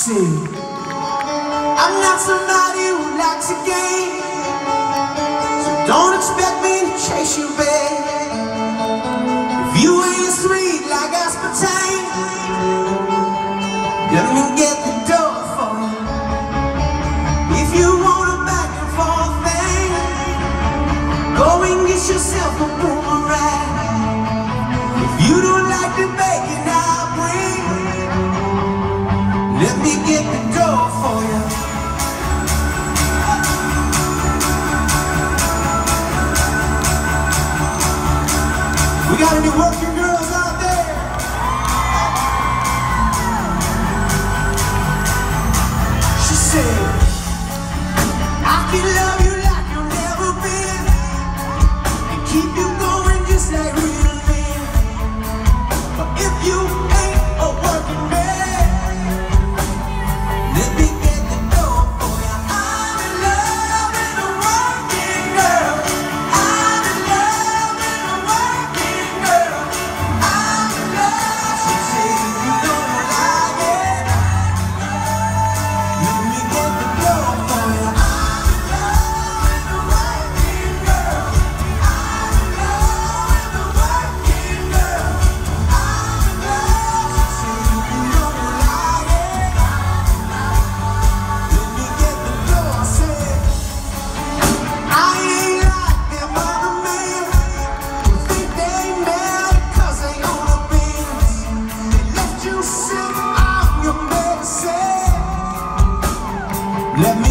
See, I'm not somebody who likes a game, so don't expect me to chase you, babe. If you ain't sweet like aspartame, let me get the door for you. If you want a back and forth thing, go and get yourself a boomerang. got any working girls out there? She said, I can love you like you've never been and keep you Let me